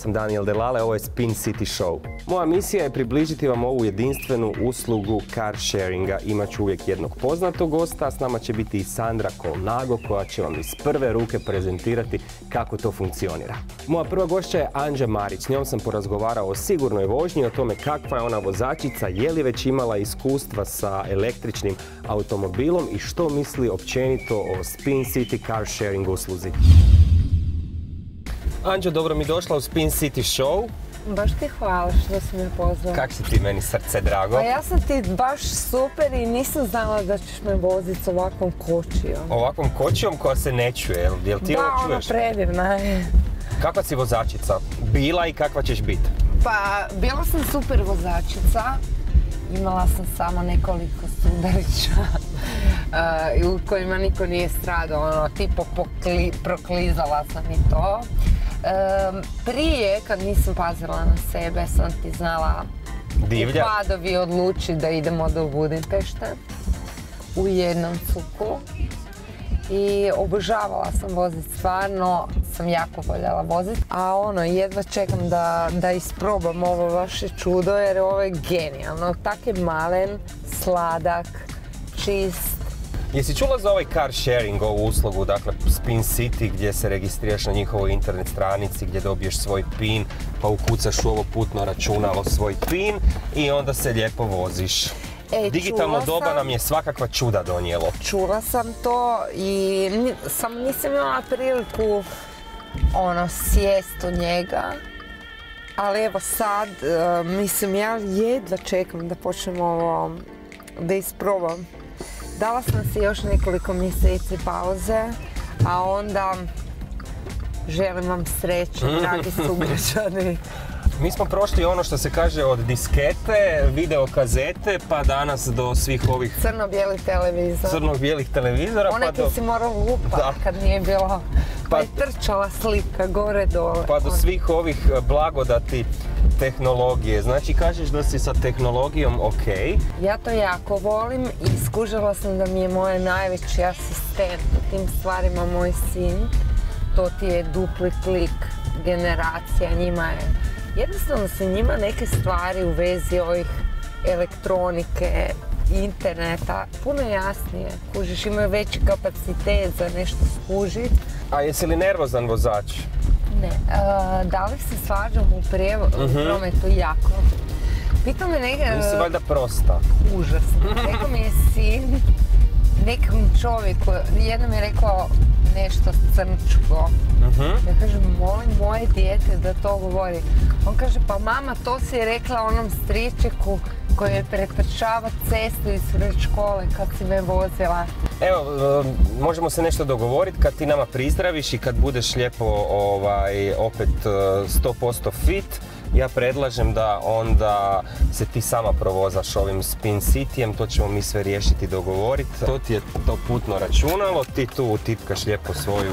sam Daniel Delale, ovo je Spin City Show. Moja misija je približiti vam ovu jedinstvenu uslugu car sharinga. Imaću uvijek jednog poznatog gosta, s nama će biti i Sandra Kolnago koja će vam iz prve ruke prezentirati kako to funkcionira. Moja prva gošća je Anđa Marić, s njom sam porazgovarao o sigurnoj vožnji, o tome kakva je ona vozačica, je li već imala iskustva sa električnim automobilom i što misli općenito o Spin City car sharing usluzi. Anđo, dobro mi došla u Spin City Show. Baš ti hvala što si me pozvao. Kak si ti meni srce drago? Pa ja sam ti baš super i nisam znala da ćeš me voziti s ovakvom kočijom. Ovakvom kočijom koja se ne čuje, jel, ti da, ovo ona čuješ? predivna je. Kakva si vozačica? Bila i kakva ćeš biti? Pa, bila sam super vozačica. Imala sam samo nekoliko sudarića u kojima niko nije stradao, ono, tipo pokli- proklizala sam i to. Prije, kad nisam pazila na sebe, sam ti znala Divlja? u Padovi odluči da idemo do Budimpešte u jednom cuku. I obožavala sam voziti, stvarno sam jako voljela voziti. A ono, jedva čekam da, da isprobam ovo vaše čudo jer ovo je genijalno. Tak je malen, sladak, čist. Jesi čula za ovaj car sharing, ovu uslugu, dakle Spin City, gdje se registriraš na njihovoj internet stranici, gdje dobiješ svoj PIN, pa ukucaš u ovo putno računalo svoj PIN i onda se lijepo voziš. E, Digitalno doba sam- nam je svakakva čuda donijelo. Čula sam to i sam nisam imala priliku ono sjest u njega. Ali evo sad, e, mislim ja jedva čekam da počnem ovo, da isprobam. Dala sam si još nekoliko mjeseci pauze, a onda želim vam sreće, dragi sugrađani. Mi smo prošli ono što se kaže od diskete, videokazete, pa danas do svih ovih Crno-bijeli televizor. crno-bijelih televizora, Onaj pa do, koji si morao lupat Da. kad nije bilo, pa Pa- je trčala slika gore dole. pa do Ono. svih ovih e, blagodati tehnologije. Znači kažeš da si sa tehnologijom ok, Ja to jako volim i skužila sam da mi je moj najveći asistent u tim stvarima moj sin. To ti je dupli klik generacija, njima je... Jednostavno su njima neke stvari u vezi ovih elektronike, interneta puno jasnije. Kužiš, imaju veći kapacitet za nešto skužit. A jesi li nervozan vozač? Ne, a, da li se svađam u, u prometu jako? Pitao me neke... Nisi valjda prosta. užasno. Rekao mi je sin, nekom čovjeku, jednom je rekao nešto crnčko. Ja kažem, molim moje dijete da to govori. On kaže, pa mama, to si je rekla onom stričeku koji je pretrčava cestu ispred škole kad si me vozila. Evo, e, možemo se nešto dogovoriti kad ti nama prizdraviš i kad budeš lijepo ovaj, opet e, 100% fit. Ja predlažem da onda se ti sama provozaš ovim Spin Cityjem, to ćemo mi sve riješiti i dogovoriti. To ti je to putno računalo, ti tu utipkaš lijepo svoju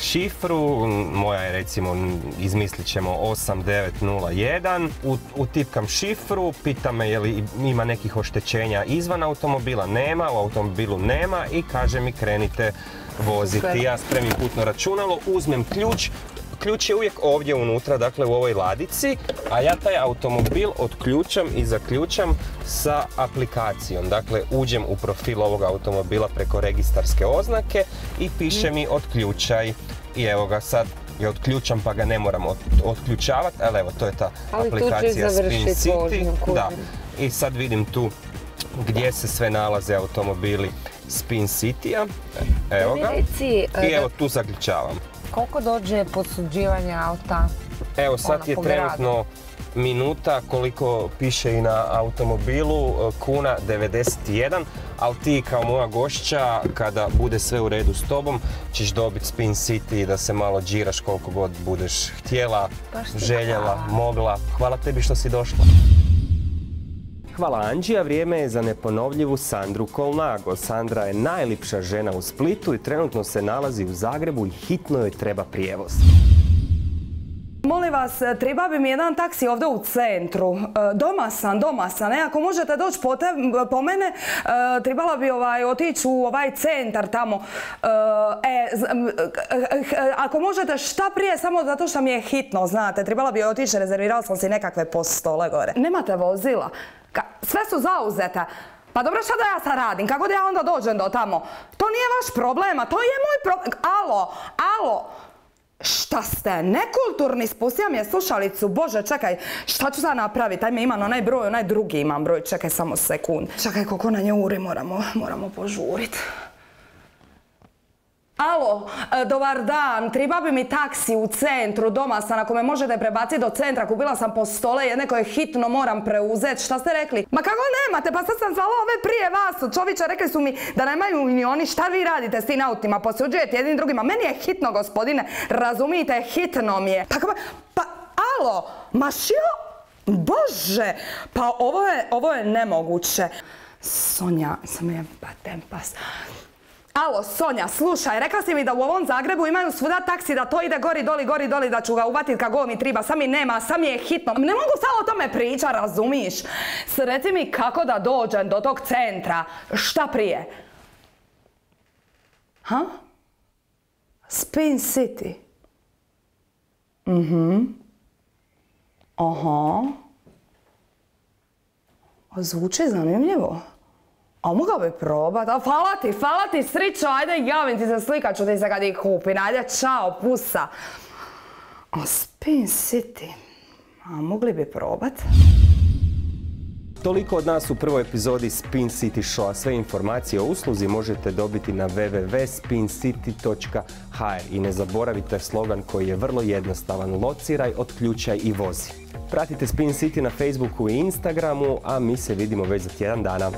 šifru, moja je recimo, izmislit ćemo 8901, U- utipkam šifru, pita me je li ima nekih oštećenja izvan automobila, nema, u automobilu nema i kaže mi krenite voziti. Ja spremim putno računalo, uzmem ključ, Ključ je uvijek ovdje unutra, dakle u ovoj ladici, a ja taj automobil otključam i zaključam sa aplikacijom. Dakle, uđem u profil ovog automobila preko registarske oznake i piše mi otključaj. I evo ga sad je otključam pa ga ne moram ot- otključavati, ali evo to je ta Ali aplikacija Spin City. Da. I sad vidim tu gdje se sve nalaze automobili Spin City-a. Evo ga. e, I evo tu zaključavam. Koliko dođe posuđivanje auta? Evo sad ono, je trenutno minuta koliko piše i na automobilu, e, kuna 91, ali ti kao moja gošća, kada bude sve u redu s tobom, ćeš dobiti Spin City da se malo džiraš koliko god budeš htjela, željela, mogla. Hvala tebi što si došla. Hvala Anđi, vrijeme je za neponovljivu Sandru Kolnago. Sandra je najlipša žena u Splitu i trenutno se nalazi u Zagrebu i hitno joj treba prijevoz. Molim vas, treba bi mi jedan taksi ovdje u centru. E, doma sam, doma sam. E, ako možete doći po, mene, e, trebala bi ovaj, otići u ovaj centar tamo. Ako možete šta prije, samo zato što mi je hitno, znate. Trebala bi otići, rezervirala sam si nekakve postole gore. Nemate vozila? sve su zauzete. Pa dobro šta da ja sad radim? Kako da ja onda dođem do tamo? To nije vaš problem, to je moj problem. Alo, alo. Šta ste? Nekulturni, spustio mi je slušalicu. Bože, čekaj, šta ću sad napraviti? Ajme, imam onaj broj, onaj drugi imam broj. Čekaj samo sekund. Čekaj, koliko na nje uri moramo, moramo požuriti. Alo, e, dobar dan, treba bi mi taksi u centru, doma sam, ako me možete prebaciti do centra, kupila sam po stole jedne koje hitno moram preuzeti, šta ste rekli? Ma kako nemate, pa sad sam zvala ove prije vas, čovića, rekli su mi da nemaju ni oni, šta vi radite s tim autima, posuđujete jednim drugima, meni je hitno gospodine, razumijete, hitno mi je. Pa, pa, alo, ma šio, bože, pa ovo je, ovo je nemoguće. Sonja, sam je batem pas. Alo, Sonja, slušaj, rekla si mi da u ovom Zagrebu imaju svuda taksi, da to ide gori, doli, gori, doli, da ću ga uvatit kako mi triba, sam nema, sam je hitno. Ne mogu samo o tome priča, razumiš? Reci mi kako da dođem do tog centra, šta prije? Ha? Spin City. Mhm. Aha. Zvuči zanimljivo. A mogao bi probat, a hvala ti, hvala ti, srićo, ajde javim ti se slikat ću ti se kad ih kupim, ajde, čao, pusa. A Spin City, a mogli bi probat? Toliko od nas u prvoj epizodi Spin City Show. Sve informacije o usluzi možete dobiti na www.spincity.hr i ne zaboravite slogan koji je vrlo jednostavan. Lociraj, otključaj i vozi. Pratite Spin City na Facebooku i Instagramu, a mi se vidimo već za tjedan dana.